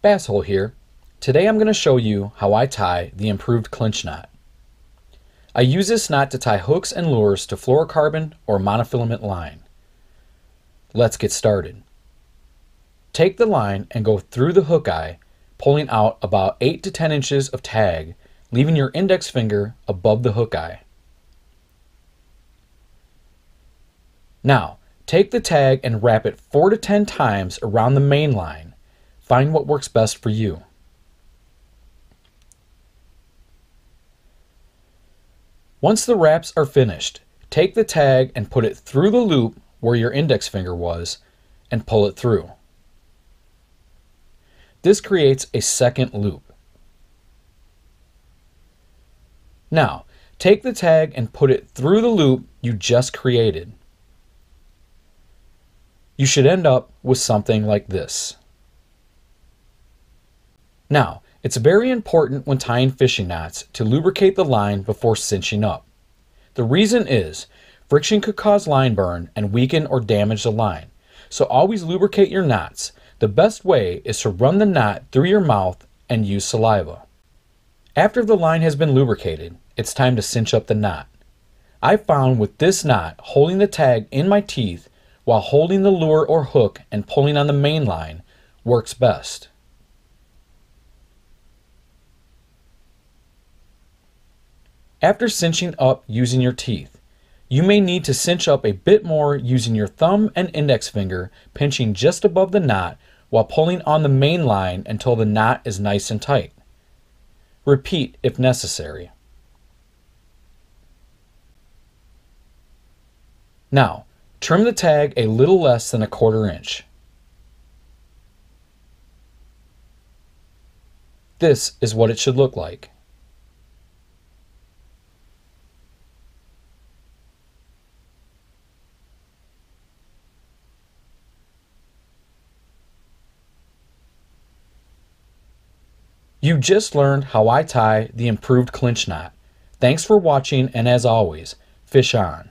Bass Hole here. Today I'm going to show you how I tie the improved clinch knot. I use this knot to tie hooks and lures to fluorocarbon or monofilament line. Let's get started. Take the line and go through the hook eye, pulling out about 8 to 10 inches of tag, leaving your index finger above the hook eye. Now, take the tag and wrap it 4 to 10 times around the main line. Find what works best for you. Once the wraps are finished, take the tag and put it through the loop where your index finger was and pull it through. This creates a second loop. Now, take the tag and put it through the loop you just created. You should end up with something like this. Now, it's very important when tying fishing knots to lubricate the line before cinching up. The reason is friction could cause line burn and weaken or damage the line. So always lubricate your knots. The best way is to run the knot through your mouth and use saliva. After the line has been lubricated, it's time to cinch up the knot. I found with this knot, holding the tag in my teeth while holding the lure or hook and pulling on the main line works best. After cinching up using your teeth, you may need to cinch up a bit more using your thumb and index finger pinching just above the knot while pulling on the main line until the knot is nice and tight. Repeat if necessary. Now, trim the tag a little less than a quarter inch. This is what it should look like. You just learned how I tie the improved clinch knot. Thanks for watching and as always, fish on.